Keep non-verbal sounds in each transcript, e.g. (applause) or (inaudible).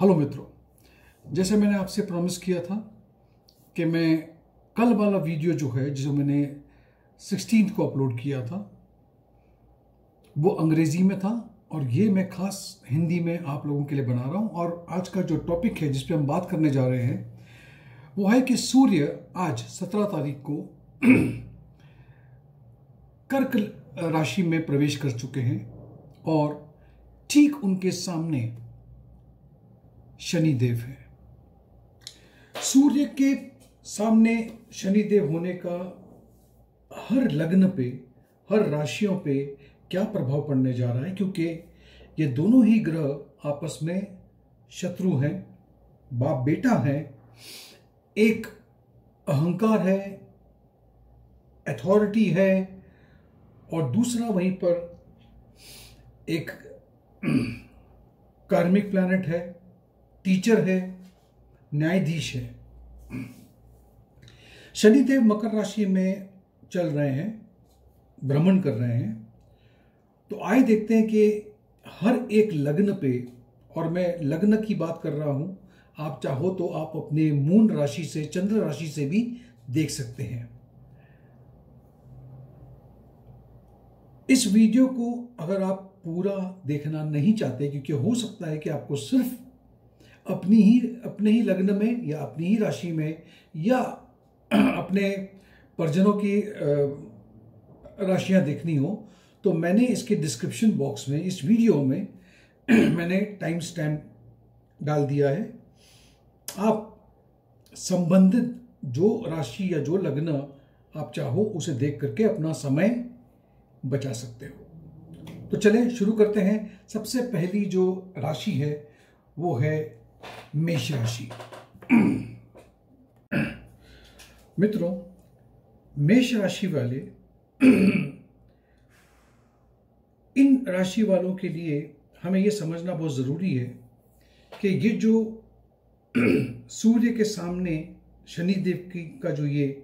Hello मित्रों, जैसे मैंने आपसे प्रॉमिस किया था कि मैं कल वाला वीडियो जो है, जिसे मैंने 16 को अपलोड किया था, वो अंग्रेज़ी में था और ये मैं खास हिंदी में आप लोगों के लिए बना रहा हूँ और आज का जो टॉपिक है, जिस पे हम बात करने जा रहे हैं, वो है कि सूर्य आज 17 तारीख को (clears throat) कर्क राशि में प्रवेश कर चुके हैं और ठीक उनके सामने शनिदेव है। सूर्य के सामने शनिदेव होने का हर लग्न पे, हर राशियों पे क्या प्रभाव पड़ने जा रहा है? क्योंकि ये दोनों ही ग्रह आपस में शत्रु हैं, बाप बेटा हैं। एक अहंकार है अथॉरिटी है, और दूसरा वहीं पर एक (clears throat) कार्मिक प्लैनेट है। टीचर है, न्यायाधीश है। शनिदेव मकर राशि में चल रहे हैं, भ्रमण कर रहे हैं। तो आए देखते हैं कि हर एक लग्न पे, और मैं लग्न की बात कर रहा हूँ, आप चाहो तो आप अपने मून राशि से, चंद्र राशि से भी देख सकते हैं। इस वीडियो को अगर आप पूरा देखना नहीं चाहते, क्योंकि हो सकता है कि आपको सिर्फ़ अपनी ही, अपने ही लग्न में या अपनी ही राशि में या (clears throat) अपने परिजनों की राशियाँ देखनी हो तो मैंने इसके डिस्क्रिप्शन बॉक्स में, इस वीडियो में (clears throat) मैंने टाइम स्टैम्प डाल दिया है। आप संबंधित जो राशि या जो लग्न आप चाहो, उसे देख करके अपना समय बचा सकते हो। तो चलें, शुरू करते हैं। सबसे पहली जो राशि है, वो है मेष राशि। मित्रों, मेष राशि वाले, इन राशि वालों के लिए हमें यह समझना बहुत ज़रूरी है कि ये जो सूर्य के सामने शनिदेव की का जो ये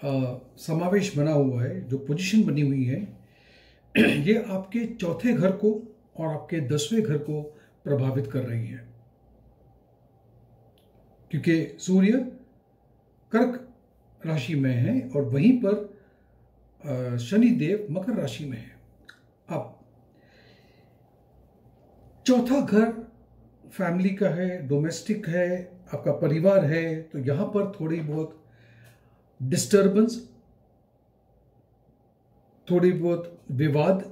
समावेश बना हुआ है, जो पोजीशन बनी हुई है, ये आपके चौथे घर को और आपके दसवें घर को प्रभावित कर रही है। क्योंकि सूर्य कर्क राशि में है और वहीं पर शनि देव मकर राशि में है। अब, चौथा घर फैमिली का है, डोमेस्टिक है, आपका परिवार है तो यहाँ पर थोड़ी बहुत डिस्टरबेंस, थोड़ी बहुत विवाद,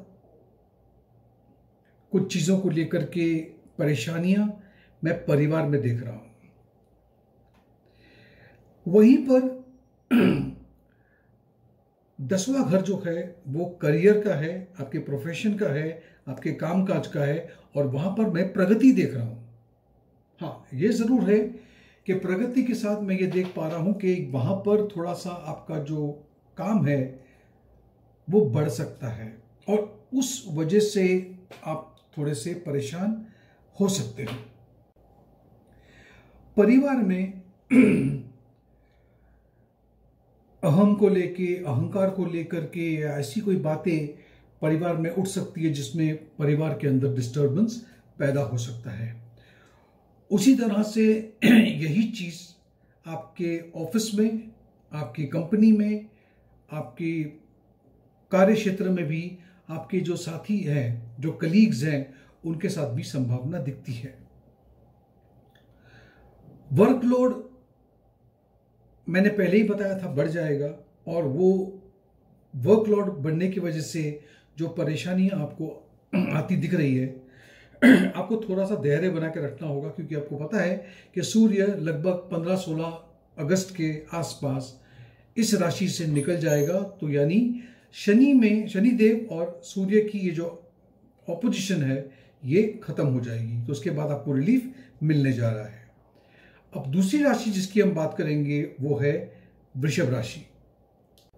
कुछ चीज़ों को लेकर के परेशानियाँ मैं परिवार में देख रहा हूँ। वहीं पर दसवां घर जो है, वो करियर का है, आपके प्रोफेशन का है, आपके कामकाज का है, और वहाँ पर मैं प्रगति देख रहा हूँ। हाँ ये ज़रूर है कि प्रगति के साथ मैं ये देख पा रहा हूँ कि वहाँ पर थोड़ा सा आपका जो काम है, वो बढ़ सकता है, और उस वजह से आप थोड़े से परेशान हो सकते हैं। परिवार में (clears throat) अहम को लेके, अहंकार को लेकर के ऐसी कोई बातें परिवार में उठ सकती है जिसमें परिवार के अंदर डिस्टरबेंस पैदा हो सकता है। उसी तरह से (clears throat) यही चीज़ आपके ऑफ़िस में, आपकी कंपनी में, आपकी कार्य क्षेत्र में भी आपके जो साथी हैं, जो कलीग्स हैं, उनके साथ भी संभावना दिखती है। वर्कलोड मैंने पहले ही बताया था, बढ़ जाएगा। और वो वर्कलोड बढ़ने की वजह से जो परेशानियाँ आपको (clears throat) आती दिख रही है, (clears throat) आपको थोड़ा सा धैर्य बना के रखना होगा, क्योंकि आपको पता है कि सूर्य लगभग 15-16 अगस्त के आसपास इस राशि से निकल जाएगा। तो यानी शनि में शनि देव और सूर्य की ये जो ऑपोजिशन है, ये खत्म हो जाएगी। तो उसके बाद आपको रिलीफ मिलने जा रहा है। अब दूसरी राशि जिसकी हम बात करेंगे वो है वृषभ राशि।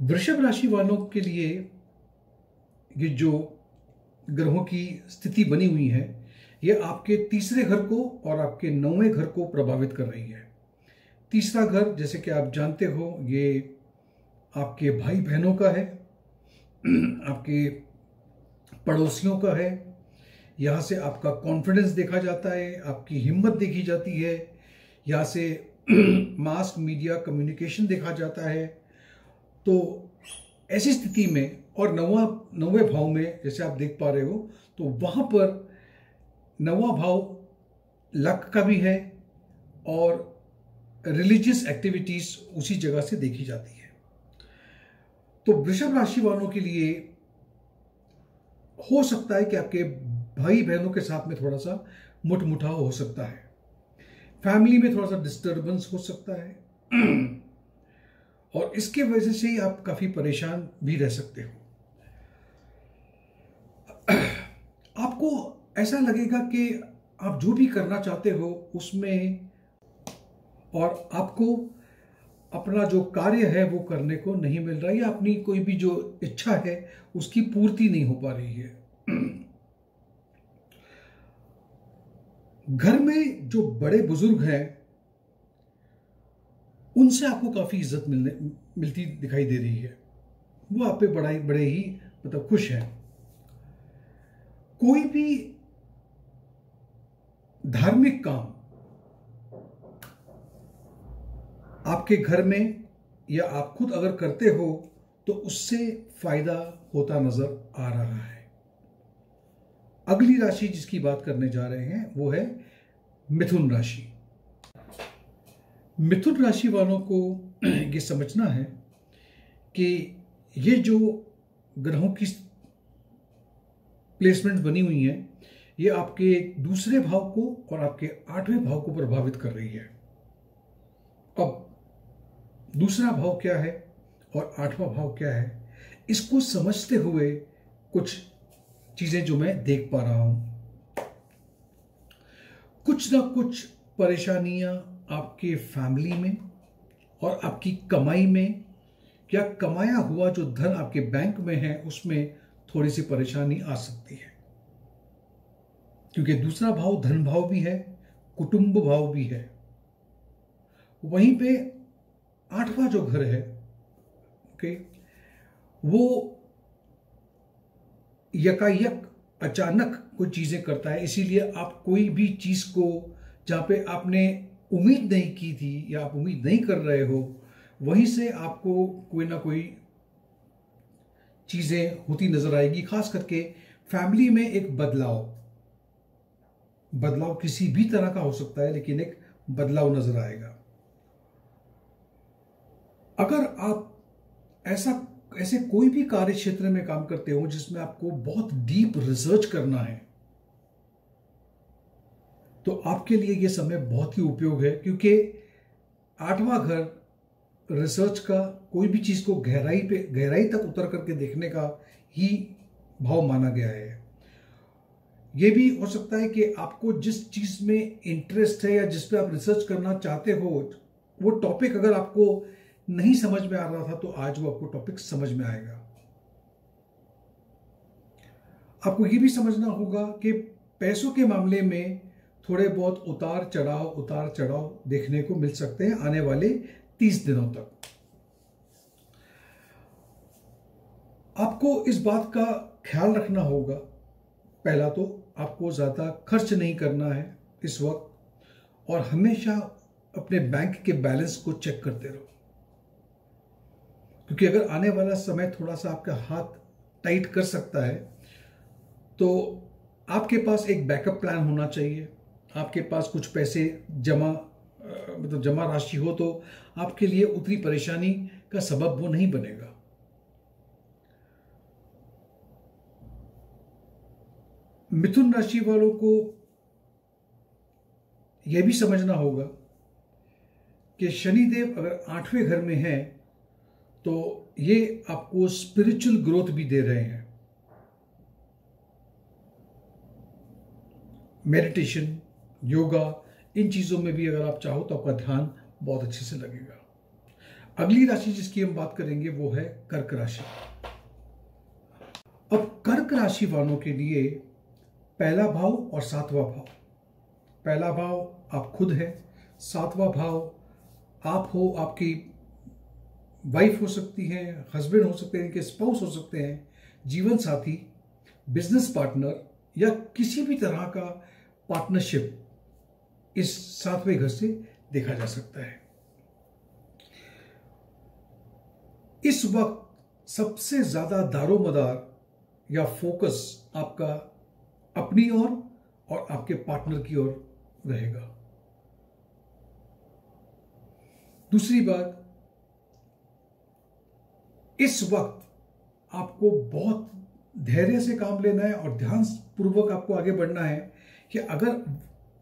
वृषभ राशि वालों के लिए ये जो ग्रहों की स्थिति बनी हुई है, ये आपके तीसरे घर को और आपके नौवें घर को प्रभावित कर रही है। तीसरा घर, जैसे कि आप जानते हो, ये आपके भाई बहनों का है, आपके पड़ोसियों का है। यहाँ से आपका कॉन्फिडेंस देखा जाता है, आपकी हिम्मत देखी जाती है यहाँ से मास मीडिया कम्युनिकेशन देखा जाता है। तो ऐसी स्थिति में और नवा, नवे भाव में, जैसे आप देख पा रहे हो तो वहाँ पर नवा भाव लक का भी है और रिलीजियस एक्टिविटीज़ उसी जगह से देखी जाती है। तो वृषभ राशि वालों के लिए हो सकता है कि आपके भाई बहनों के साथ में थोड़ा सा मुठमुठाव हो सकता है। फैमिली में थोड़ा सा डिस्टर्बेंस हो सकता है। और इसके वजह से ही आप काफ़ी परेशान भी रह सकते हो। आपको ऐसा लगेगा कि आप जो भी करना चाहते हो, उसमें और आपको अपना जो कार्य है, वो करने को नहीं मिल रहा, या अपनी कोई भी जो इच्छा है, उसकी पूर्ति नहीं हो पा रही है। घर में जो बड़े बुज़ुर्ग हैं, उनसे आपको काफ़ी इज़्ज़त मिलने, मिलती दिखाई दे रही है। वो आप पे बड़ा ही बड़े ही मतलब खुश हैं। कोई भी धार्मिक काम आपके घर में या आप खुद अगर करते हो तो उससे फ़ायदा होता नज़र आ रहा है। अगली राशि जिसकी बात करने जा रहे हैं, वो है मिथुन राशि। मिथुन राशि वालों को (clears throat) ये समझना है कि ये जो ग्रहों की प्लेसमेंट बनी हुई है, ये आपके दूसरे भाव को और आपके आठवें भाव को प्रभावित कर रही है। अब दूसरा भाव क्या है और आठवां भाव क्या है, इसको समझते हुए कुछ चीज़ें जो मैं देख पा रहा हूँ। कुछ ना कुछ परेशानियाँ आपके फैमिली में और आपकी कमाई में क्या कमाया हुआ जो धन आपके बैंक में है, उसमें थोड़ी सी परेशानी आ सकती है। क्योंकि दूसरा भाव धन भाव भी है, कुटुंब भाव भी है। वहीं पे आठवां जो घर है ओके वो यकायक अचानक कोई चीज़ें करता है। इसीलिए आप कोई भी चीज़ को जहाँ पे आपने उम्मीद नहीं की थी या आप उम्मीद नहीं कर रहे हो, वहीं से आपको कोई ना कोई चीज़ें होती नज़र आएगी। खास करके फैमिली में एक बदलाव बदलाव किसी भी तरह का हो सकता है, लेकिन एक बदलाव नज़र आएगा। अगर आप ऐसा ऐसे कोई भी कार्य क्षेत्र में काम करते हो जिसमें आपको बहुत डीप रिसर्च करना है तो आपके लिए यह समय बहुत ही उपयोग है, क्योंकि आठवां घर रिसर्च का कोई भी चीज़ को गहराई पे, गहराई तक उतर करके देखने का ही भाव माना गया है। यह भी हो सकता है कि आपको जिस चीज़ में इंटरेस्ट है या जिस पे आप रिसर्च करना चाहते हो, वो टॉपिक अगर आपको नहीं समझ में आ रहा था तो आज वो आपको टॉपिक समझ में आएगा। आपको यह भी समझना होगा कि पैसों के मामले में थोड़े बहुत उतार चढ़ाव उतार चढ़ाव देखने को मिल सकते हैं आने वाले तीस दिनों तक। आपको इस बात का ख्याल रखना होगा। पहला तो आपको ज़्यादा खर्च नहीं करना है इस वक्त, और हमेशा अपने बैंक के बैलेंस को चेक करते रहो। क्योंकि अगर आने वाला समय थोड़ा सा आपका हाथ टाइट कर सकता है तो आपके पास एक बैकअप प्लान होना चाहिए। आपके पास कुछ पैसे जमा मतलब जमा राशि हो तो आपके लिए उतनी परेशानी का सबब वो नहीं बनेगा। मिथुन राशि वालों को यह भी समझना होगा कि शनिदेव अगर आठवें घर में है तो ये आपको स्पिरिचुअल ग्रोथ भी दे रहे हैं। मेडिटेशन योगा इन चीज़ों में भी अगर आप चाहो तो आपका ध्यान बहुत अच्छे से लगेगा। अगली राशि जिसकी हम बात करेंगे वो है कर्क राशि। अब कर्क राशि वालों के लिए पहला भाव और सातवां भाव। पहला भाव आप खुद है, सातवां भाव आप हो आपकी वाइफ हो सकती है हस्बैंड हो सकते हैं इनके स्पाउस हो सकते हैं जीवन साथी बिज़नेस पार्टनर या किसी भी तरह का पार्टनरशिप इस सातवें घर से देखा जा सकता है। इस वक्त सबसे ज़्यादा दारोमदार या फोकस आपका अपनी ओर और, और आपके पार्टनर की ओर रहेगा। दूसरी बात इस वक्त आपको बहुत धैर्य से काम लेना है और ध्यान पूर्वक आपको आगे बढ़ना है कि अगर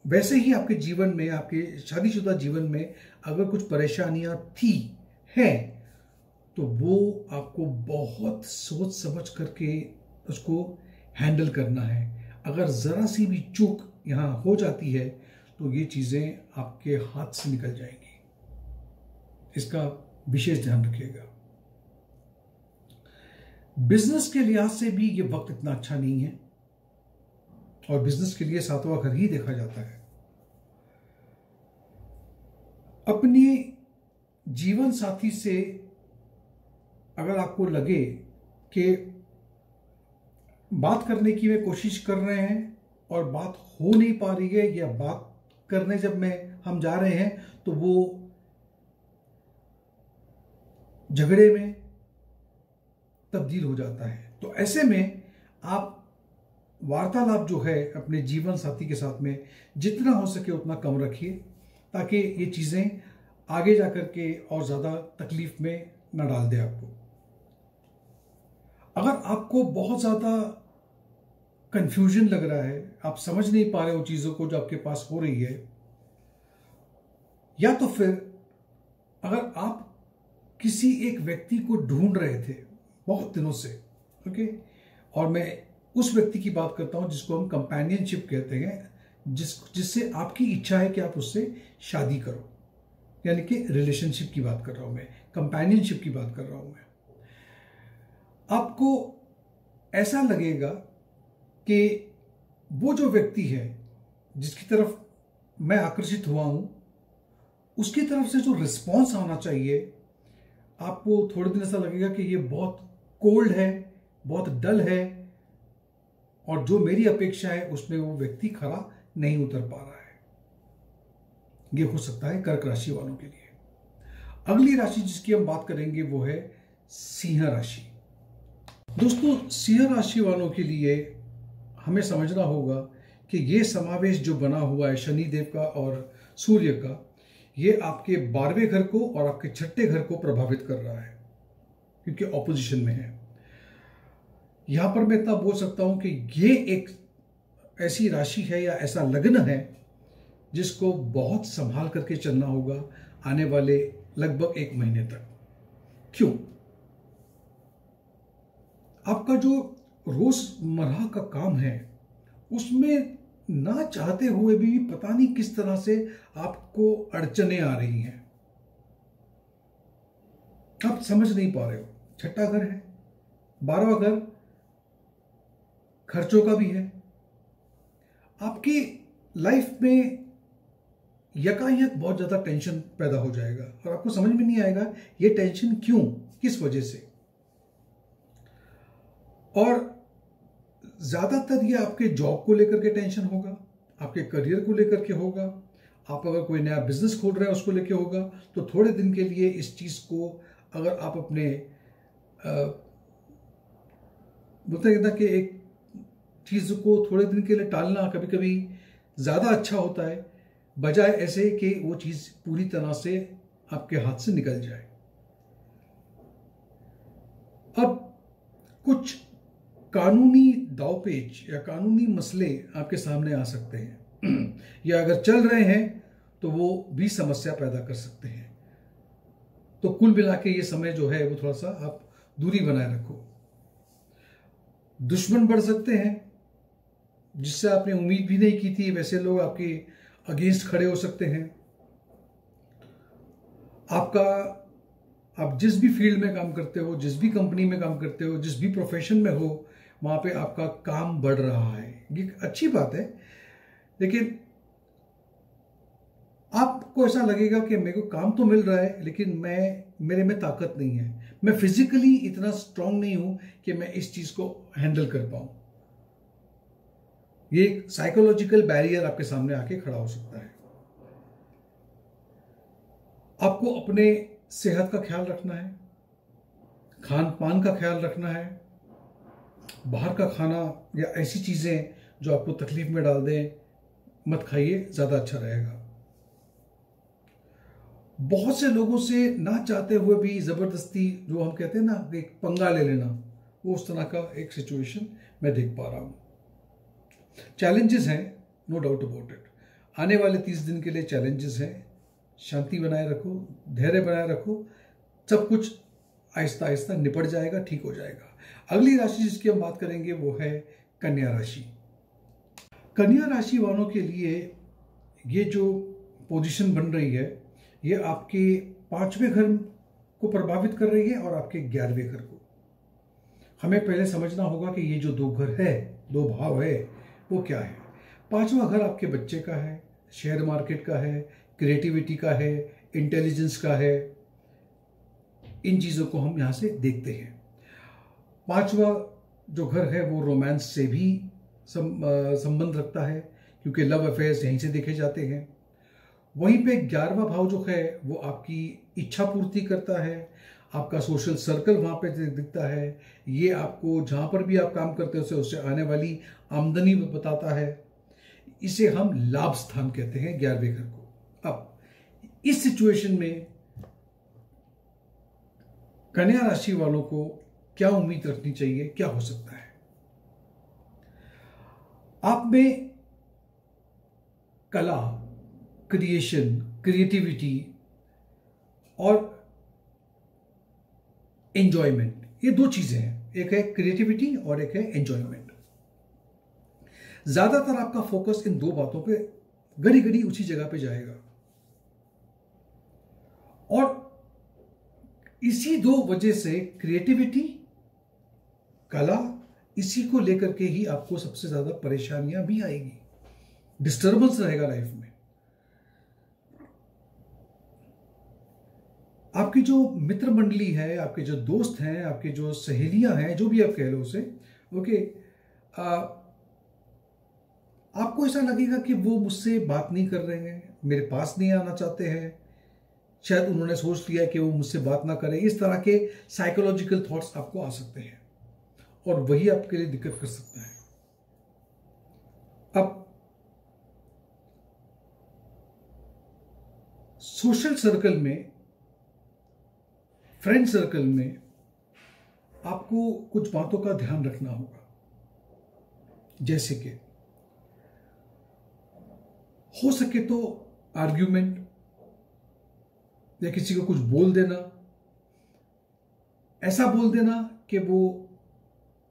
वैसे ही आपके जीवन में, आपके शादीशुदा जीवन में अगर कुछ परेशानियाँ थी, हैं तो वो आपको बहुत सोच समझ करके उसको हैंडल करना है। अगर ज़रा सी भी चूक यहाँ हो जाती है तो ये चीज़ें आपके हाथ से निकल जाएँगी। इसका विशेष ध्यान रखिएगा। बिज़नेस के लिहाज से भी ये वक्त इतना अच्छा नहीं है। और बिज़नेस के लिए सातवां घर ही देखा जाता है। अपनी जीवन साथी से अगर आपको लगे कि बात करने की वे कोशिश कर रहे हैं और बात हो नहीं पा रही है या बात करने जब मैं, हम जा रहे हैं तो वो झगड़े में तब्दील हो जाता है। तो ऐसे में आप वार्तालाप जो है अपने जीवन साथी के साथ में जितना हो सके उतना कम रखिए, ताकि ये चीज़ें आगे जाकर के और ज़्यादा तकलीफ़ में न डाल दे आपको। अगर आपको बहुत ज़्यादा कंफ्यूजन लग रहा है, आप समझ नहीं पा रहे हो चीज़ों को जो आपके पास हो रही है, या तो फिर अगर आप किसी एक व्यक्ति को ढूंढ रहे थे बहुत दिनों से। ओके और मैं उस व्यक्ति की बात करता हूँ जिसको हम कंपेनियनशिप कहते हैं, जिस, जिससे आपकी इच्छा है कि आप उससे शादी करो। यानी कि रिलेशनशिप की बात कर रहा हूँ मैं कंपेनियनशिप की बात कर रहा हूँ मैं। आपको ऐसा लगेगा कि वो जो व्यक्ति है, जिसकी तरफ़ मैं आकर्षित हुआ हूँ, उसकी तरफ़ से जो रिस्पॉन्स आना चाहिए, आपको थोड़े दिन ऐसा लगेगा कि ये बहुत कोल्ड है, बहुत डल है, और जो मेरी अपेक्षा है, उसमें वो व्यक्ति खरा नहीं उतर पा रहा है। ये हो सकता है कर्क राशि वालों के लिए। अगली राशि जिसकी हम बात करेंगे, वो है सिंह राशि। दोस्तों, सिंह राशि वालों के लिए हमें समझना होगा कि ये समावेश जो बना हुआ है, शनिदेव का और सूर्य का, ये आपके बारहवें घर को और आपके छठे घर को प्रभावित कर रहा है। क्योंकि ऑपोजिशन में है। यहाँ पर मैं इतना बोल सकता हूँ कि ये एक ऐसी राशि है या ऐसा लग्न है जिसको बहुत संभाल करके चलना होगा आने वाले लगभग एक महीने तक। क्यों? आपका जो रोज़मर्रा का काम है, उसमें ना चाहते हुए भी पता नहीं किस तरह से आपको अड़चने आ रही हैं। आप समझ नहीं पा रहे हो। छठा घर है, बारहवा घर खर्चों का भी है। आपकी लाइफ में यकायक बहुत ज़्यादा टेंशन पैदा हो जाएगा और आपको समझ में नहीं आएगा ये टेंशन क्यों, किस वजह से। और ज़्यादातर ये आपके जॉब को लेकर के टेंशन होगा, आपके करियर को लेकर के होगा, आप अगर कोई नया बिज़नेस खोल रहे हैं उसको लेके होगा तो थोड़े दिन के लिए इस चीज़ को अगर आप अपने बोलते हैं कि एक चीज़ को थोड़े दिन के लिए टालना कभी कभी ज़्यादा अच्छा होता है, बजाय ऐसे कि वो चीज़ पूरी तरह से आपके हाथ से निकल जाए। अब कुछ कानूनी दावपेच या कानूनी मसले आपके सामने आ सकते हैं। (clears throat) या अगर चल रहे हैं तो वो भी समस्या पैदा कर सकते हैं। तो कुल मिला के ये समय जो है, वो थोड़ा सा आप दूरी बनाए रखो। दुश्मन बढ़ सकते हैं, जिससे आपने उम्मीद भी नहीं की थी, वैसे लोग आपके अगेंस्ट खड़े हो सकते हैं। आपका, आप जिस भी फ़ील्ड में काम करते हो, जिस भी कंपनी में काम करते हो, जिस भी प्रोफेशन में हो, वहाँ पे आपका काम बढ़ रहा है। ये अच्छी बात है। लेकिन आपको ऐसा लगेगा कि मेरे को काम तो मिल रहा है, लेकिन मैं, मेरे में ताकत नहीं है। मैं फिजिकली इतना स्ट्रांग नहीं हूँ कि मैं इस चीज़ को हैंडल कर पाऊँ। ये एक साइकोलॉजिकल बैरियर आपके सामने आके खड़ा हो सकता है। आपको अपने सेहत का ख्याल रखना है खान पान का ख्याल रखना है, बाहर का खाना या ऐसी चीज़ें जो आपको तकलीफ़ में डाल दें, मत खाइए, ज़्यादा अच्छा रहेगा। बहुत से लोगों से ना चाहते हुए भी ज़बरदस्ती जो हम कहते हैं ना, एक पंगा ले लेना, वो उस तरह का एक सिचुएशन मैं देख पा रहा हूँ। चैलेंजेस हैं नो डाउट अबाउट इट आने वाले तीस दिन के लिए चैलेंजेस हैं। शांति बनाए रखो, धैर्य बनाए रखो, सब कुछ आहिस्ता आहिस्ता निपट जाएगा, ठीक हो जाएगा। अगली राशि जिसकी हम बात करेंगे वो है कन्या राशि। कन्या राशि वालों के लिए ये जो पोजीशन बन रही है ये आपके पाँचवें घर को प्रभावित कर रही है और आपके ग्यारहवें घर को। हमें पहले समझना होगा कि ये जो दो घर है, दो भाव है, वो क्या है? पांचवा घर आपके बच्चे का है, शेयर मार्केट का है, क्रिएटिविटी का है, इंटेलिजेंस का है। इन चीज़ों को हम यहाँ से देखते हैं। पांचवा जो घर है, वो रोमांस से भी संबंध रखता है, क्योंकि लव अफेयर्स यहीं से देखे जाते हैं। वहीं पे ग्यारहवा भाव जो है, वो आपकी इच्छा पूर्ति करता है, आपका सोशल सर्कल वहाँ पे दिखता है। ये आपको जहाँ पर भी आप काम करते हो उससे आने वाली आमदनी बताता है। इसे हम लाभ स्थान कहते हैं ग्यारहवें घर को। अब, इस सिचुएशन में कन्या राशि वालों को क्या उम्मीद रखनी चाहिए, क्या हो सकता है? आप में कला क्रिएशन क्रिएटिविटी और एंजॉयमेंट ये दो चीज़ें हैं। एक है क्रिएटिविटी और एक है एंजॉयमेंट ज़्यादातर आपका फोकस इन दो बातों पे घड़ी घड़ी उसी जगह पे जाएगा। और इसी दो वजह से क्रिएटिविटी कला, इसी को लेकर के ही आपको सबसे ज़्यादा परेशानियाँ भी आएगी। डिस्टर्बेंस रहेगा लाइफ में। आपकी जो मित्र मंडली है आपके जो दोस्त हैं आपके जो सहेलियाँ हैं जो भी आप कह लो उसे ओके आ, आपको ऐसा लगेगा कि वो मुझसे बात नहीं कर रहे हैं मेरे पास नहीं आना चाहते हैं। शायद उन्होंने सोच लिया कि वो मुझसे बात ना करें। इस तरह के साइकोलॉजिकल थॉट्स आपको आ सकते हैं और वही आपके लिए दिक्कत कर सकता है। अब सोशल सर्कल में फ्रेंड सर्कल में आपको कुछ बातों का ध्यान रखना होगा। जैसे कि, हो सके तो आर्ग्यूमेंट या किसी को कुछ बोल देना। ऐसा बोल देना कि वो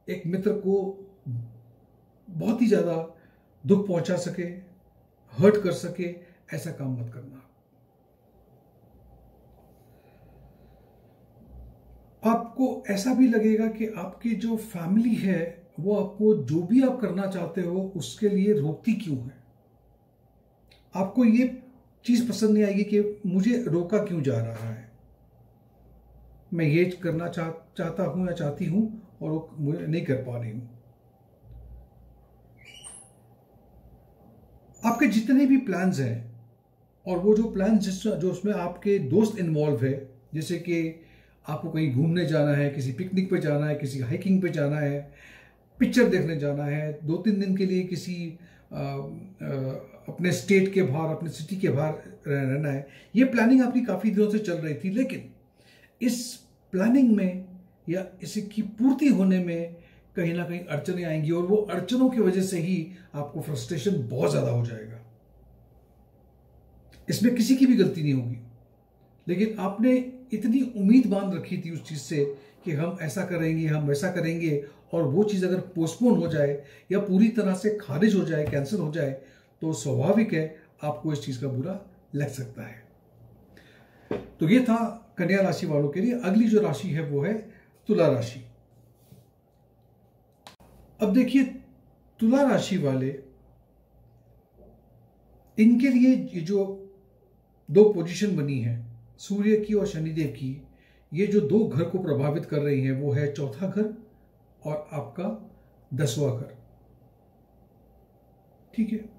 एक मित्र को बहुत ही ज़्यादा दुख पहुँचा सके हर्ट कर सके, ऐसा काम मत करना। आपको ऐसा भी लगेगा कि आपकी जो फैमिली है वो आपको जो भी आप करना चाहते हो उसके लिए रोकती क्यों है? आपको ये चीज़ पसंद नहीं आएगी कि मुझे रोका क्यों जा रहा है? मैं ये करना चाह, चाहता हूँ या चाहती हूँ और मुझे नहीं कर पा रही हूँ। आपके जितने भी प्लान्स हैं और वो जो प्लान जिस जो उसमें आपके दोस्त इन्वॉल्व है जैसे कि आपको कहीं घूमने जाना है किसी पिकनिक पे जाना है किसी हाइकिंग पे जाना है पिक्चर देखने जाना है दो तीन दिन के लिए किसी आ, आ, अपने स्टेट के बाहर अपने सिटी के बाहर रहना है। ये प्लानिंग आपकी काफ़ी दिनों से चल रही थी लेकिन इस प्लानिंग में या इसकी पूर्ति होने में कहीं ना कहीं अड़चने आएँगी और वो अड़चनों की वजह से ही आपको फ्रस्ट्रेशन बहुत ज़्यादा हो जाएगा। इसमें किसी की भी गलती नहीं होगी। लेकिन आपने इतनी उम्मीद बाँध रखी थी उस चीज़ से कि हम ऐसा करेंगे, हम वैसा करेंगे, और वो चीज़ अगर पोस्टपोन हो जाए या पूरी तरह से खारिज हो जाए कैंसिल हो जाए तो स्वाभाविक है आपको इस चीज़ का बुरा लग सकता है। तो ये था कन्या राशि वालों के लिए। अगली जो राशि है वो है तुला राशि। अब देखिए, तुला राशि वाले, इनके लिए ये जो दो पोजीशन बनी है सूर्य की और शनिदेव की, ये जो दो घर को प्रभावित कर रही है, वो है चौथा घर और आपका दसवा घर। ठीक है?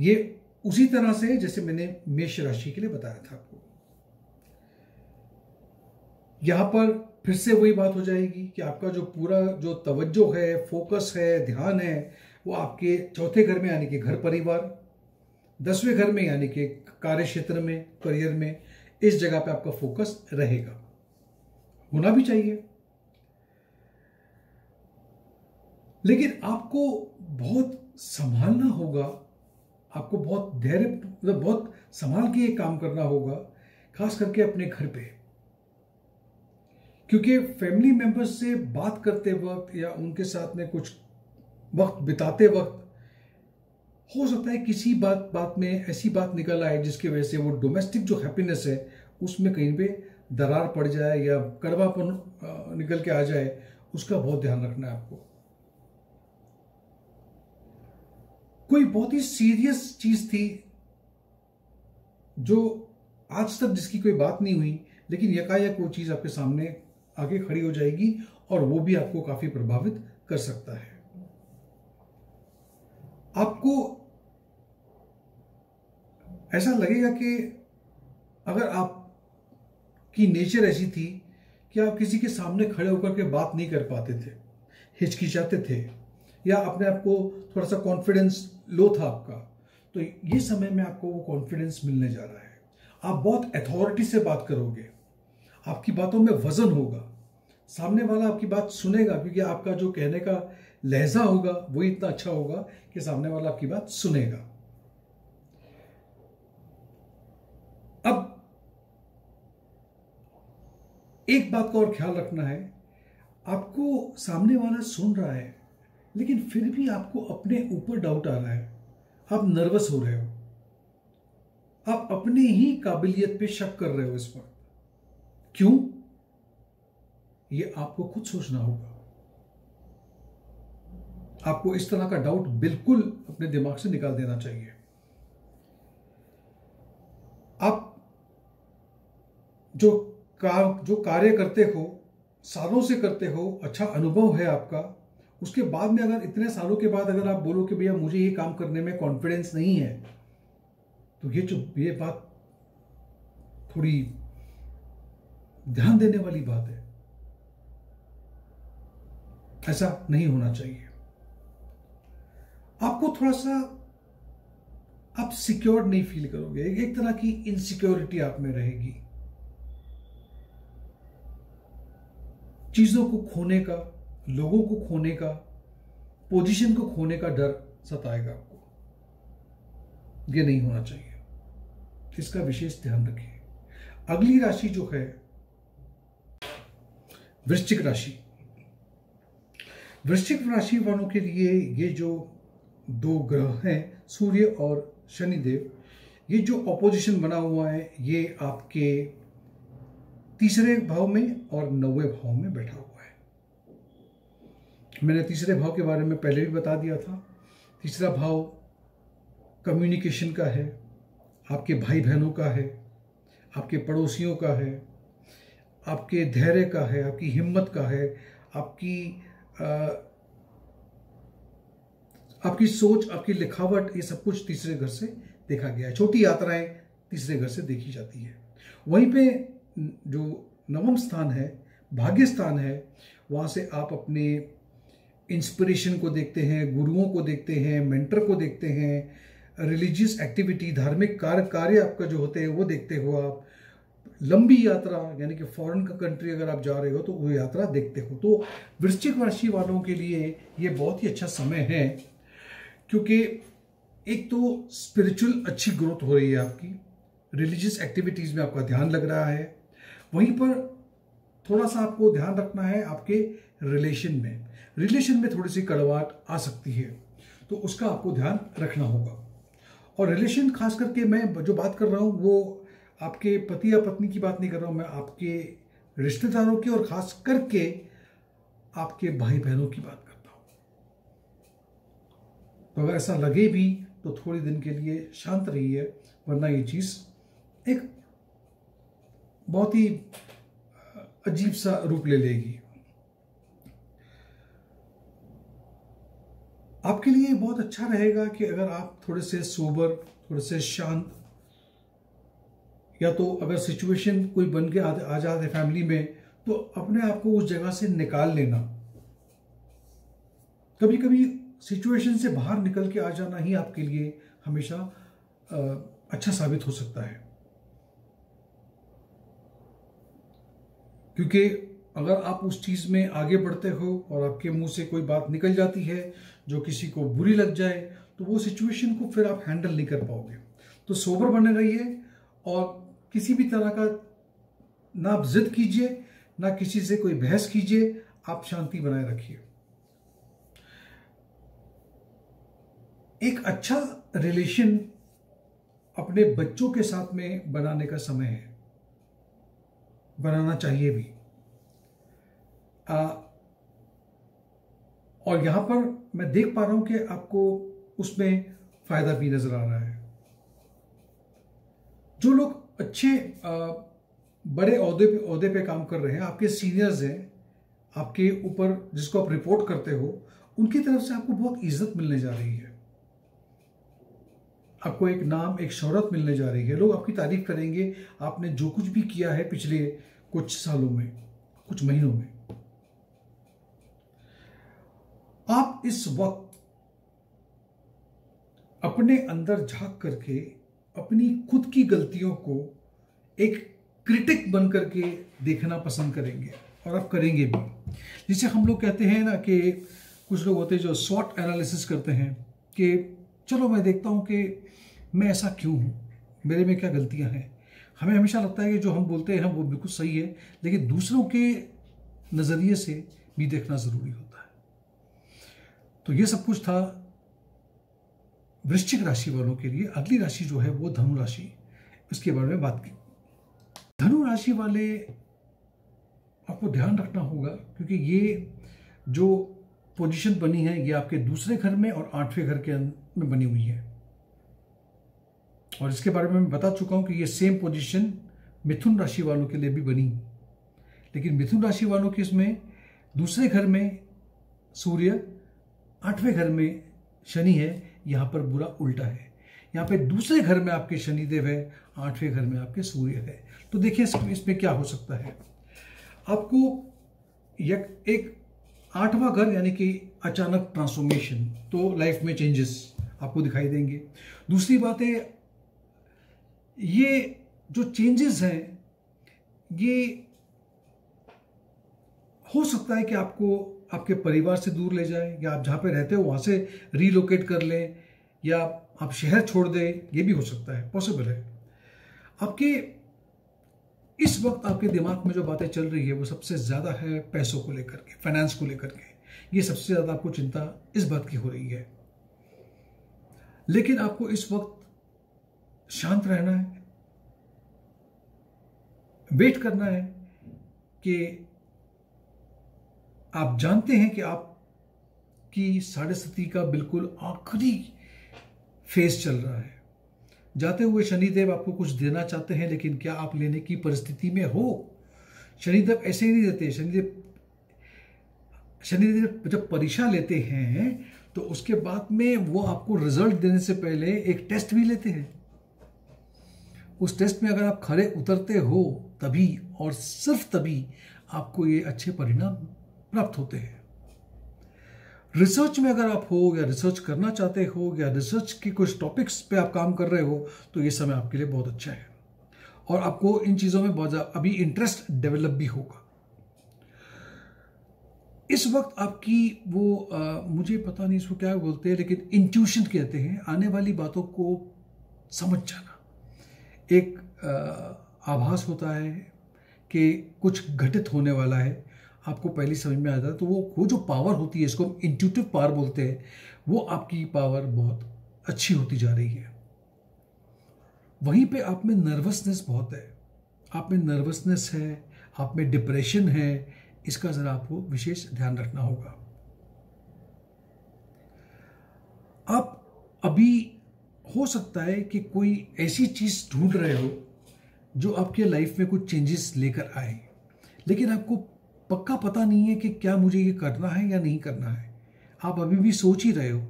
ये उसी तरह से, जैसे मैंने मेष राशि के लिए बताया था आपको। यहाँ पर फिर से वही बात हो जाएगी कि आपका जो पूरा जो तवज्जो है, फोकस है, ध्यान है, वो आपके चौथे घर में, यानी कि घर परिवार, दसवें घर में, यानी कि कार्य क्षेत्र में, करियर में इस जगह पे आपका फोकस रहेगा। होना भी चाहिए। लेकिन आपको बहुत संभालना होगा। आपको बहुत धैर्य मतलब बहुत संभाल के ये काम करना होगा, खास करके अपने घर पे। क्योंकि फैमिली मेंबर्स से बात करते वक्त या उनके साथ में कुछ वक्त बिताते वक्त हो सकता है किसी बात बात में ऐसी बात निकल आए जिसकी वजह से वो डोमेस्टिक जो हैप्पीनेस है, उसमें कहीं पे दरार पड़ जाए या कड़वापन निकल के आ जाए, उसका बहुत ध्यान रखना है आपको। कोई बहुत ही सीरियस चीज़ थी जो आज तक जिसकी कोई बात नहीं हुई, लेकिन यकायक वो चीज़ आपके सामने आगे खड़ी हो जाएगी और वो भी आपको काफ़ी प्रभावित कर सकता है। आपको ऐसा लगेगा कि अगर आप की नेचर ऐसी थी कि आप किसी के सामने खड़े होकर के बात नहीं कर पाते थे, हिचकिचाते थे, या अपने आप को थोड़ा सा कॉन्फिडेंस लो था आपका तो ये समय में आपको वो कॉन्फिडेंस मिलने जा रहा है। आप बहुत अथॉरिटी से बात करोगे, आपकी बातों में वज़न होगा, सामने वाला आपकी बात सुनेगा, क्योंकि आपका जो कहने का लहजा होगा, वो इतना अच्छा होगा कि सामने वाला आपकी बात सुनेगा। अब एक बात का और ख्याल रखना है, आपको सामने वाला सुन रहा है, लेकिन फिर भी आपको अपने ऊपर डाउट आ रहा है। आप नर्वस हो रहे हो। आप अपने ही काबिलियत पे शक कर रहे हो इस वक्त। क्यों? ये आपको खुद सोचना होगा। आपको इस तरह का डाउट बिल्कुल अपने दिमाग से निकाल देना चाहिए। आप जो कार, जो कार्य करते हो, सालों से करते हो अच्छा अनुभव है आपका, उसके बाद में अगर इतने सालों के बाद अगर आप बोलो कि भैया मुझे ये काम करने में कॉन्फिडेंस नहीं है तो ये जो, ये बात थोड़ी ध्यान देने वाली बात है। ऐसा नहीं होना चाहिए। आपको थोड़ा सा आप सिक्योर नहीं फील करोगे। एक तरह की इनसिक्योरिटी आप में रहेगी। चीज़ों को खोने का, लोगों को खोने का पोजीशन को खोने का डर सताएगा आपको। ये नहीं होना चाहिए। इसका विशेष ध्यान रखिए। अगली राशि जो है, वृश्चिक राशि। वृश्चिक राशि वालों के लिए ये जो दो ग्रह हैं, सूर्य और शनिदेव। ये जो ऑपोजिशन बना हुआ है, ये आपके तीसरे भाव में और नौवे भाव में बैठा हुआ है। मैंने तीसरे भाव के बारे में पहले भी बता दिया था। तीसरा भाव कम्युनिकेशन का है, आपके भाई बहनों का है, आपके पड़ोसियों का है, आपके धैर्य का है, आपकी हिम्मत का है, आपकी आपकी सोच, आपकी लिखावट, ये सब कुछ तीसरे घर से देखा गया है। छोटी यात्राएँ तीसरे घर से देखी जाती है। वहीं पे जो नवम स्थान है, भाग्य स्थान है, वहाँ से आप अपने इंस्पिरेशन को देखते हैं, गुरुओं को देखते हैं मेंटर को देखते हैं रिलीजियस एक्टिविटी धार्मिक कार्य कार्य आपका जो होते हैं, वो देखते हो आप। लंबी यात्रा, यानी कि फॉरेन का कंट्री अगर आप जा रहे हो तो वो यात्रा देखते हो। तो वृश्चिक राशि वालों के लिए ये बहुत ही अच्छा समय है। क्योंकि एक तो स्पिरिचुअल अच्छी ग्रोथ हो रही है आपकी रिलीजियस एक्टिविटीज़ में आपका ध्यान लग रहा है, वहीं पर थोड़ा सा आपको ध्यान रखना है आपके रिलेशन में। रिलेशन में थोड़ी सी कड़वाट आ सकती है तो उसका आपको ध्यान रखना होगा। और रिलेशन खास करके मैं जो बात कर रहा हूँ, वो आपके पति या पत्नी की बात नहीं कर रहा हूँ, मैं आपके रिश्तेदारों की और खास करके आपके भाई बहनों की बात तो अगर ऐसा लगे भी तो थोड़ी दिन के लिए शांत रहिए, वरना ये चीज़ एक बहुत ही अजीब सा रूप ले लेगी। आपके लिए बहुत अच्छा रहेगा कि अगर आप थोड़े से सोबर, थोड़े से शांत, या तो अगर सिचुएशन कोई बन के आ जाते फैमिली में तो अपने आप को उस जगह से निकाल लेना। कभी कभी सिचुएशन से बाहर निकल के आ जाना ही आपके लिए हमेशा अच्छा साबित हो सकता है। क्योंकि अगर आप उस चीज़ में आगे बढ़ते हो और आपके मुँह से कोई बात निकल जाती है जो किसी को बुरी लग जाए तो वो सिचुएशन को फिर आप हैंडल नहीं कर पाओगे। तो सोबर बने रहिए और किसी भी तरह का ना आप जिद कीजिए, ना किसी से कोई बहस कीजिए, आप शांति बनाए रखिए। एक अच्छा रिलेशन अपने बच्चों के साथ में बनाने का समय है। बनाना चाहिए भी। आ, और यहाँ पर मैं देख पा रहा हूँ कि आपको उसमें फ़ायदा भी नज़र आ रहा है। जो लोग अच्छे आ, बड़े अहदे पे अहदे पे काम कर रहे हैं आपके सीनियर्स हैं आपके ऊपर जिसको आप रिपोर्ट करते हो उनकी तरफ़ से आपको बहुत इज़्ज़त मिलने जा रही है। आपको एक नाम, एक शहरत मिलने जा रही है। लोग आपकी तारीफ़ करेंगे, आपने जो कुछ भी किया है पिछले कुछ सालों में, कुछ महीनों में। आप इस वक्त अपने अंदर झाँक करके, अपनी खुद की गलतियों को एक क्रिटिक बन करके देखना पसंद करेंगे, और आप करेंगे भी। जिसे हम लोग कहते हैं ना कि कुछ लोग होते हैं जो शॉर्ट एनालिसिस करते हैं कि, चलो मैं देखता हूँ कि मैं ऐसा क्यों हूँ? मेरे में क्या गलतियाँ हैं? हमें हमेशा लगता है कि जो हम बोलते हैं वो बिल्कुल सही है, लेकिन दूसरों के नज़रिए से भी देखना ज़रूरी होता है। तो ये सब कुछ था वृश्चिक राशि वालों के लिए। अगली राशि जो है, वो धनु राशि। उसके बारे में बात की। धनु राशि वाले, आपको ध्यान रखना होगा, क्योंकि ये जो पोजीशन बनी है, ये आपके दूसरे घर में और आठवें घर के में बनी हुई है। और इसके बारे में मैं बता चुका हूँ कि ये सेम पोजीशन मिथुन राशि वालों के लिए भी बनी। लेकिन मिथुन राशि वालों के इसमें दूसरे घर में सूर्य आठवें घर में शनि है यहाँ पर बुरा उल्टा है। यहाँ पे दूसरे घर में आपके शनिदेव है आठवें घर में आपके सूर्य है। तो देखिए इसमें क्या हो सकता है। आपको यक, एक आठवां घर यानी कि अचानक ट्रांसफॉर्मेशन तो लाइफ में चेंजेस आपको दिखाई देंगे। दूसरी बात है ये जो चेंजेस हैं, ये हो सकता है कि आपको आपके परिवार से दूर ले जाए, या आप जहाँ पे रहते हो वहाँ से रीलोकेट कर लें, या आप शहर छोड़ दें, ये भी हो सकता है पॉसिबल है। आपके इस वक्त आपके दिमाग में जो बातें चल रही है, वो सबसे ज़्यादा है पैसों को लेकर के फाइनेंस को लेकर के। ये सबसे ज़्यादा आपको चिंता इस बात की हो रही है। लेकिन आपको इस वक्त शांत रहना है। वेट करना है कि आप जानते हैं कि आप की साढ़े सती का बिल्कुल आखिरी फ़ेज़ चल रहा है। जाते हुए शनिदेव आपको कुछ देना चाहते हैं, लेकिन क्या आप लेने की परिस्थिति में हो? शनिदेव ऐसे ही नहीं देते। शनिदेव शनिदेव जब परीक्षा लेते हैं तो उसके बाद में वो आपको रिज़ल्ट देने से पहले एक टेस्ट भी लेते हैं। उस टेस्ट में अगर आप खड़े उतरते हो तभी और सिर्फ़ तभी आपको ये अच्छे परिणाम प्राप्त होते हैं। रिसर्च में अगर आप हो या रिसर्च करना चाहते हो या रिसर्च के कुछ टॉपिक्स पे आप काम कर रहे हो तो ये समय आपके लिए बहुत अच्छा है। और आपको इन चीज़ों में बहुत अभी इंटरेस्ट डेवलप भी होगा। इस वक्त आपकी वो आ, मुझे पता नहीं इसको क्या बोलते हैं लेकिन इंट्यूशन कहते हैं आने वाली बातों को समझ जाना। एक आभास होता है कि कुछ घटित होने वाला है। आपको पहले समझ में आता है तो वो वो जो पावर होती है, इसको हम इंट्यूटिव पावर बोलते हैं, वो आपकी पावर बहुत अच्छी होती जा रही है। वहीं पे आप में नर्वसनेस बहुत है। आप में नर्वसनेस है, आप में डिप्रेशन है, इसका ज़रा आपको विशेष ध्यान रखना होगा। आप अभी हो सकता है कि कोई ऐसी चीज़ ढूंढ रहे हो जो आपके लाइफ में कुछ चेंजेस लेकर आए। लेकिन आपको पक्का पता नहीं है कि क्या मुझे ये करना है या नहीं करना है। आप अभी भी सोच ही रहे हो।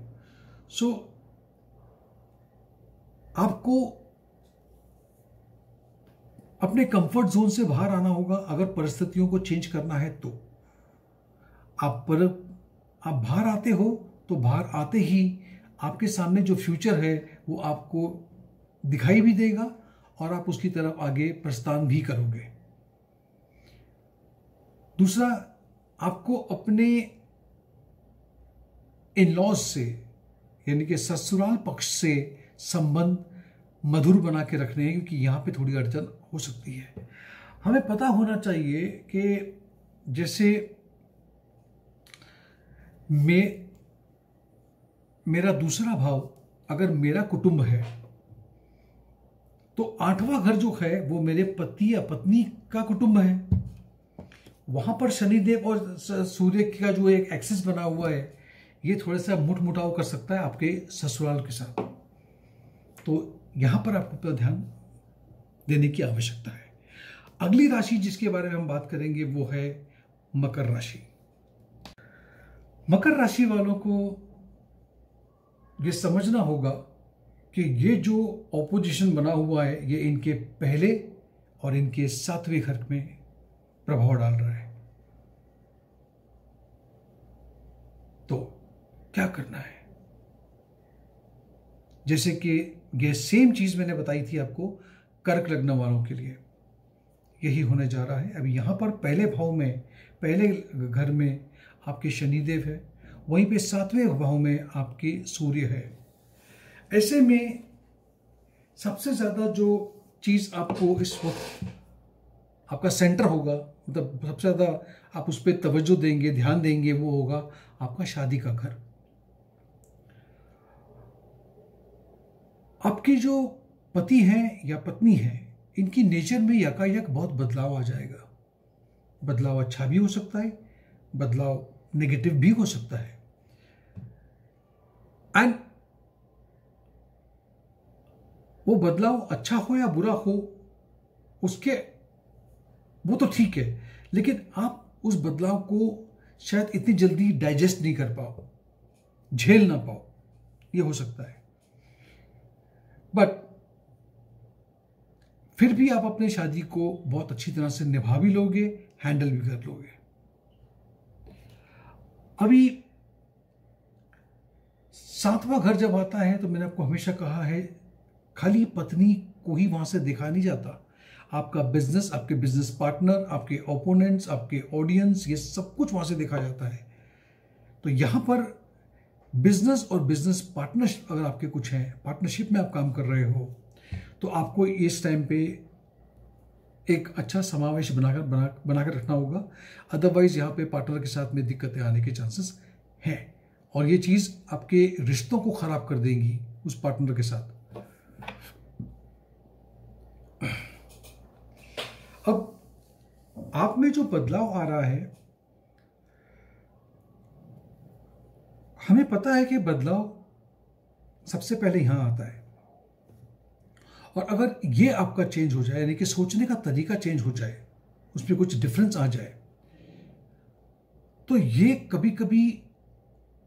सो आपको अपने कंफर्ट जोन से बाहर आना होगा। अगर परिस्थितियों को चेंज करना है तो। आप पर, आप बाहर आते हो तो बाहर आते ही आपके सामने जो फ्यूचर है वो आपको दिखाई भी देगा और आप उसकी तरफ़ आगे प्रस्थान भी करोगे। दूसरा, आपको अपने इन लॉज से, यानी कि ससुराल पक्ष से संबंध मधुर बना के रखने हैं, क्योंकि यहाँ पे थोड़ी अड़चन हो सकती है। हमें पता होना चाहिए कि जैसे मैं, मेरा दूसरा भाव अगर मेरा कुटुंब है तो आठवां घर जो है, वो मेरे पति या पत्नी का कुटुंब है। वहाँ पर शनिदेव और सूर्य का जो एक एक्सिस बना हुआ है, ये थोड़ा सा मुठ मुटाव कर सकता है आपके ससुराल के साथ। तो यहाँ पर आपको पूरा ध्यान देने की आवश्यकता है। अगली राशि जिसके बारे में हम बात करेंगे, वो है मकर राशि। मकर राशि वालों को ये समझना होगा कि ये जो ऑपोजिशन बना हुआ है, ये इनके पहले और इनके सातवें घर में प्रभाव डाल रहा है। तो क्या करना है? जैसे कि ये सेम चीज़ मैंने बताई थी आपको, कर्क लग्न वालों के लिए। यही होने जा रहा है। अभी यहाँ पर पहले भाव में, पहले घर में आपके शनिदेव है वहीं पे सातवें भाव में आपके सूर्य है। ऐसे में सबसे ज़्यादा जो चीज़ आपको इस वक्त आपका सेंटर होगा मतलब सबसे ज़्यादा आप उस पर तवज्जो देंगे, ध्यान देंगे, वो होगा आपका शादी का घर। आपके जो पति हैं या पत्नी हैं, इनकी नेचर में यकायक बहुत बदलाव आ जाएगा। बदलाव अच्छा भी हो सकता है, बदलाव नेगेटिव भी हो सकता है। एंड वो बदलाव अच्छा हो या बुरा हो, उसके, वो तो ठीक है, लेकिन आप उस बदलाव को शायद इतनी जल्दी डाइजेस्ट नहीं कर पाओ, झेल ना पाओ, ये हो सकता है। बट फिर भी आप अपनी शादी को बहुत अच्छी तरह से निभा भी लोगे हैंडल भी कर लोगे। अभी सातवां घर जब आता है तो मैंने आपको हमेशा कहा है, खाली पत्नी को ही वहाँ से देखा नहीं जाता। आपका बिज़नेस आपके बिज़नेस पार्टनर आपके ओपोनेंट्स आपके ऑडियंस ये सब कुछ वहाँ से देखा जाता है। तो यहाँ पर बिज़नेस और बिज़नेस पार्टनरशिप अगर आपके कुछ हैं पार्टनरशिप में आप काम कर रहे हो तो आपको इस टाइम पे एक अच्छा समावेश बनाकर, बना, बनाकर रखना होगा। अदरवाइज़ यहाँ पे पार्टनर के साथ में दिक्कतें आने के चांसेस हैं। और ये चीज़ आपके रिश्तों को ख़राब कर देंगी उस पार्टनर के साथ। अब आप में जो बदलाव आ रहा है, हमें पता है कि बदलाव सबसे पहले यहाँ आता है। और अगर ये आपका चेंज हो जाए, यानी कि सोचने का तरीका चेंज हो जाए, उसमें कुछ डिफरेंस आ जाए तो ये कभी कभी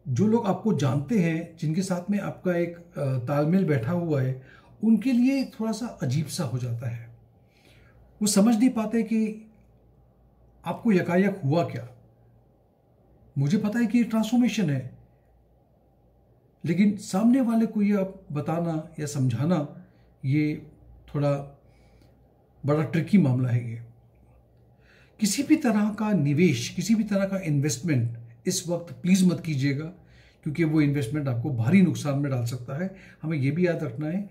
जो लोग आपको जानते हैं, जिनके साथ में आपका एक तालमेल बैठा हुआ है, उनके लिए थोड़ा सा अजीब सा हो जाता है। वो समझ नहीं पाते कि आपको यकायक हुआ क्या। मुझे पता है कि ये ट्रांसफॉर्मेशन है। लेकिन सामने वाले को ये आप बताना या समझाना, ये थोड़ा बड़ा ट्रिकी मामला है ये। किसी भी तरह का निवेश, किसी भी तरह का इन्वेस्टमेंट इस वक्त प्लीज़ मत कीजिएगा, क्योंकि वो इन्वेस्टमेंट आपको भारी नुकसान में डाल सकता है। हमें यह भी याद रखना है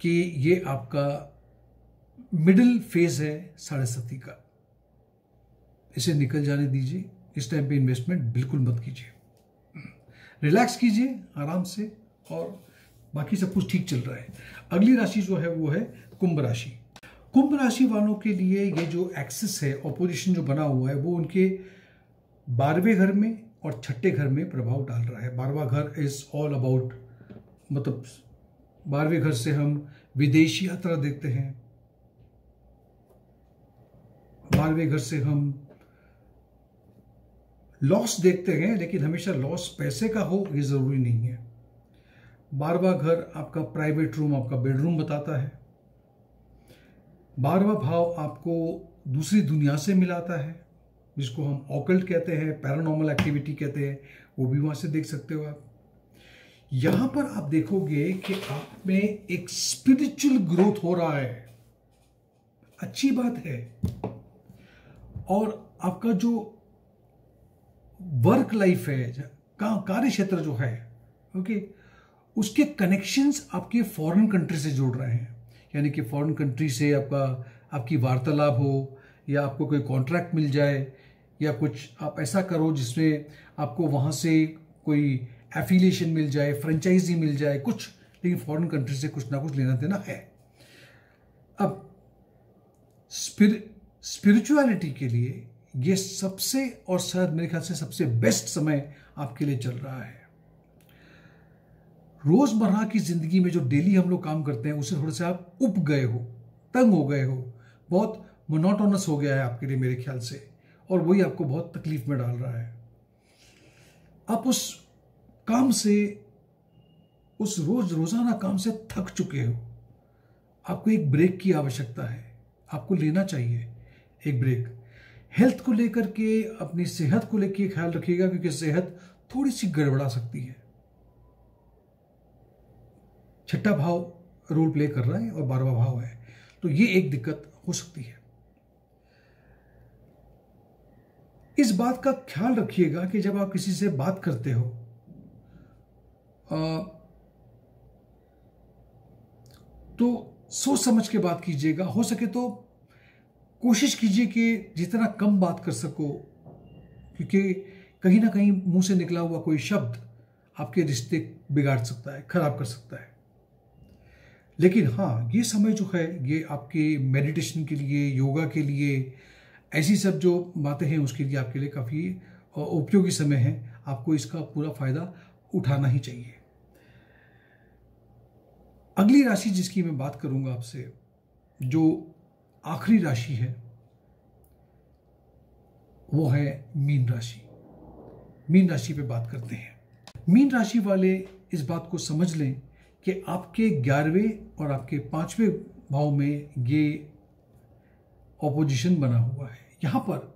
कि ये आपका मिडिल फ़ेज़ है साढ़े सती का। इसे निकल जाने दीजिए। इस टाइम पे इन्वेस्टमेंट बिल्कुल मत कीजिए। रिलैक्स कीजिए आराम से और बाकी सब कुछ ठीक चल रहा है। अगली राशि जो है वो है कुंभ राशि। कुंभ राशि वालों के लिए ये जो एक्सिस है ऑपोजिशन जो बना हुआ है, वो उनके बारहवें घर में और छठे घर में प्रभाव डाल रहा है। बारहवा घर इज़ ऑल अबाउट मतलब बारहवें घर से हम विदेशी यात्रा देखते हैं। बारहवें घर से हम लॉस देखते हैं, लेकिन हमेशा लॉस पैसे का हो ये ज़रूरी नहीं है। बारवा घर आपका प्राइवेट रूम आपका बेडरूम बताता है। बारवा भाव आपको दूसरी दुनिया से मिलाता है। जिसको हम ऑकल्ट कहते हैं पैरानॉर्मल एक्टिविटी कहते हैं वो भी वहाँ से देख सकते हो आप। यहाँ पर आप देखोगे कि आप में एक स्पिरिचुअल ग्रोथ हो रहा है। अच्छी बात है। और आपका जो वर्क लाइफ है का, कार्य क्षेत्र जो है ओके उसके कनेक्शंस आपके फॉरेन कंट्री से जोड़ रहे हैं। यानी कि फॉरेन कंट्री से आपका आपकी वार्तालाप हो या आपको कोई कॉन्ट्रैक्ट मिल जाए या कुछ आप ऐसा करो जिसमें आपको वहाँ से कोई एफिलिएशन मिल जाए फ्रेंचाइजी मिल जाए, कुछ, लेकिन फॉरेन कंट्री से कुछ ना कुछ लेना देना है। अब स्पिर स्पिरिचुअलिटी के लिए ये सबसे, और शायद मेरे ख्याल से सबसे बेस्ट समय आपके लिए चल रहा है। रोज़मर्रा की ज़िंदगी में जो डेली हम लोग काम करते हैं उसे थोड़े से आप उप गए हो, तंग हो गए हो। बहुत मोनोटोनस हो गया है आपके लिए मेरे ख्याल से। और वही आपको बहुत तकलीफ़ में डाल रहा है। आप उस काम से, उस रोज रोज़ाना काम से थक चुके हो। आपको एक ब्रेक की आवश्यकता है। आपको लेना चाहिए एक ब्रेक हेल्थ को लेकर के, अपनी सेहत को लेकर ख्याल रखिएगा क्योंकि सेहत थोड़ी सी गड़बड़ा सकती है। छठा भाव रोल प्ले कर रहा है और बारहवा भाव है। तो ये एक दिक्कत हो सकती है। इस बात का ख्याल रखिएगा कि जब आप किसी से बात करते हो आ, तो सोच समझ के बात कीजिएगा। हो सके तो कोशिश कीजिए कि जितना कम बात कर सको क्योंकि कहीं ना कहीं मुँह से निकला हुआ कोई शब्द आपके रिश्ते बिगाड़ सकता है खराब कर सकता है। लेकिन हाँ ये समय जो है ये आपके मेडिटेशन के लिए योगा के लिए ऐसी सब जो बातें हैं उसके लिए आपके लिए काफ़ी उपयोगी समय है। आपको इसका पूरा फ़ायदा उठाना ही चाहिए। अगली राशि जिसकी मैं बात करूँगा आपसे, जो आखिरी राशि है, वो है मीन राशि। मीन राशि पे बात करते हैं। मीन राशि वाले इस बात को समझ लें कि आपके ग्यारहवें और आपके पाँचवें भाव में ये ऑपोजिशन बना हुआ है। यहाँ पर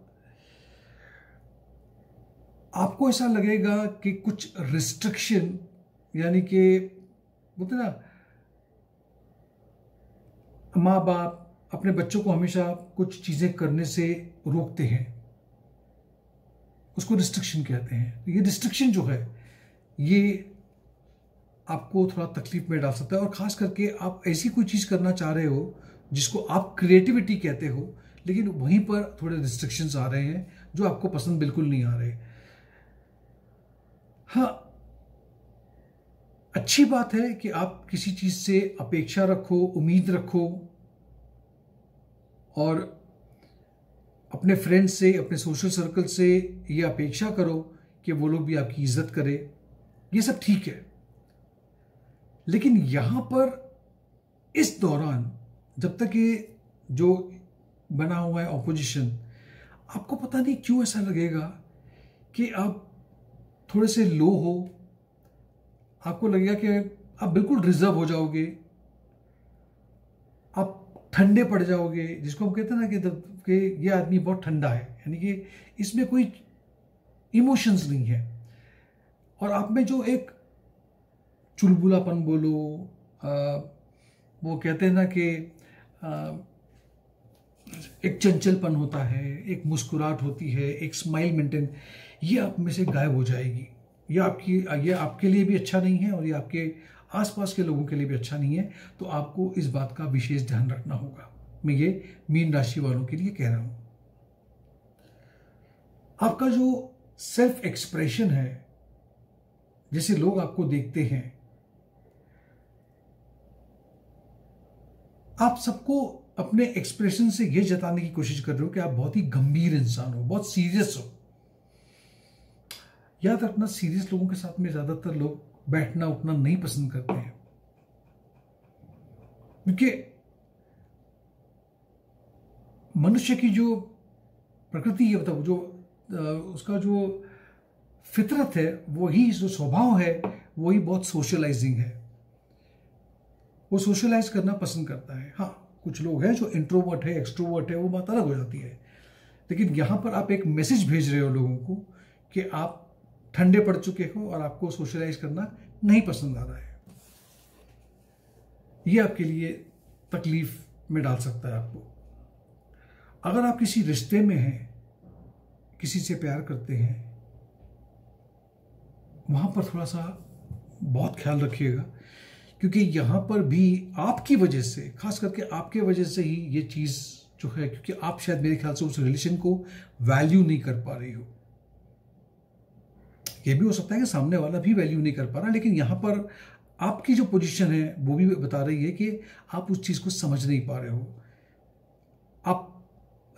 आपको ऐसा लगेगा कि कुछ रिस्ट्रिक्शन यानी कि बोलते ना माँ बाप अपने बच्चों को हमेशा कुछ चीज़ें करने से रोकते हैं। उसको रिस्ट्रिक्शन कहते हैं। तो ये रिस्ट्रिक्शन जो है, ये आपको थोड़ा तकलीफ़ में डाल सकता है। और ख़ास करके आप ऐसी कोई चीज़ करना चाह रहे हो जिसको आप क्रिएटिविटी कहते हो, लेकिन वहीं पर थोड़े रिस्ट्रिक्शंस आ रहे हैं जो आपको पसंद बिल्कुल नहीं आ रहे। हाँ अच्छी बात है कि आप किसी चीज़ से अपेक्षा रखो, उम्मीद रखो, और अपने फ्रेंड्स से, अपने सोशल सर्कल से ये अपेक्षा करो कि वो लोग भी आपकी इज़्ज़त करें। ये सब ठीक है। लेकिन यहाँ पर इस दौरान जब तक ये जो बना हुआ है ऑपोजिशन आपको पता नहीं क्यों ऐसा लगेगा कि आप थोड़े से लो हो। आपको लगेगा कि आप बिल्कुल रिज़र्व हो जाओगे। आप ठंडे पड़ जाओगे जिसको हम कहते हैं ना कि, जब कि ये आदमी बहुत ठंडा है यानी कि इसमें कोई इमोशंस नहीं है। और आप में जो एक चुलबुलापन बोलो आ, वो कहते हैं ना कि एक चंचलपन होता है, एक मुस्कुराहट होती है, एक स्माइल मेंटेन ये आप में से गायब हो जाएगी। ये आपकी, ये आपके लिए भी अच्छा नहीं है और ये आपके आसपास के लोगों के लिए भी अच्छा नहीं है तो आपको इस बात का विशेष ध्यान रखना होगा। मैं ये मीन राशि वालों के लिए कह रहा हूँ। आपका जो सेल्फ एक्सप्रेशन है, जैसे लोग आपको देखते हैं आप सबको अपने एक्सप्रेशन से यह जताने की कोशिश कर रहे हो कि आप बहुत ही गंभीर इंसान हो, बहुत सीरियस हो। याद रखना सीरियस लोगों के साथ में ज़्यादातर लोग बैठना उठना नहीं पसंद करते हैं। क्योंकि मनुष्य की जो प्रकृति है मतलब जो उसका जो फितरत है वही जो स्वभाव है वही बहुत सोशलाइजिंग है। वो सोशलाइज करना पसंद करता है। हाँ कुछ लोग हैं जो इंट्रोवर्ट है एक्सट्रोवर्ट है, वो बात अलग हो जाती है। लेकिन यहाँ पर आप एक मैसेज भेज रहे हो लोगों को कि आप ठंडे पड़ चुके हो और आपको सोशलाइज करना नहीं पसंद आ रहा है। ये आपके लिए तकलीफ़ में डाल सकता है आपको। अगर आप किसी रिश्ते में हैं, किसी से प्यार करते हैं, वहाँ पर थोड़ा सा बहुत ख्याल रखिएगा क्योंकि यहाँ पर भी आपकी वजह से, खास करके आपके वजह से ही ये चीज़ जो है, क्योंकि आप शायद मेरे ख्याल से उस रिलेशन को वैल्यू नहीं कर पा रही हो। ये भी हो सकता है कि सामने वाला भी वैल्यू नहीं कर पा रहा, लेकिन यहाँ पर आपकी जो पोजीशन है, वो भी बता रही है कि आप उस चीज़ को समझ नहीं पा रहे हो। आप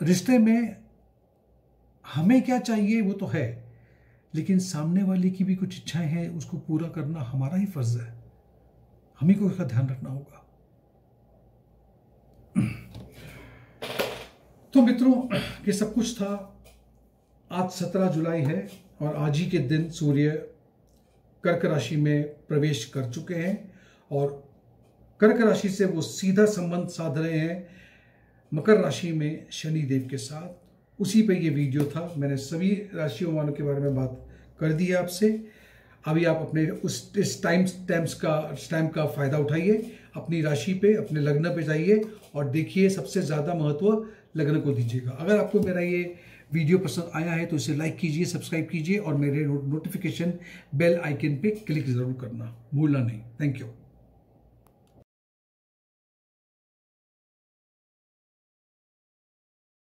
रिश्ते में हमें क्या चाहिए, वो तो है, लेकिन सामने वाले की भी कुछ इच्छाएँ हैं, उसको पूरा करना हमारा ही फ़र्ज़ है। हमें को इसका ध्यान रखना होगा। तो मित्रों, ये सब कुछ था। आज सत्रह जुलाई है और आज ही के दिन सूर्य कर्क राशि में प्रवेश कर चुके हैं और कर्क राशि से वो सीधा संबंध साध रहे हैं मकर राशि में शनि देव के साथ। उसी पे ये वीडियो था। मैंने सभी राशियों वालों के बारे में बात कर दी आपसे। अभी आप अपने उस, इस टाइम स्टैम्प्स का स्टैम्प का फ़ायदा उठाइए, अपनी राशि पे, अपने लग्न पे जाइए और देखिए सबसे ज़्यादा महत्व लग्न को दीजिएगा। अगर आपको मेरा ये वीडियो पसंद आया है तो इसे लाइक कीजिए सब्सक्राइब कीजिए और मेरे नोटिफिकेशन बेल आइकन पे क्लिक ज़रूर करना। भूलना नहीं। Thank you